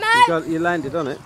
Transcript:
You, got, you landed on it.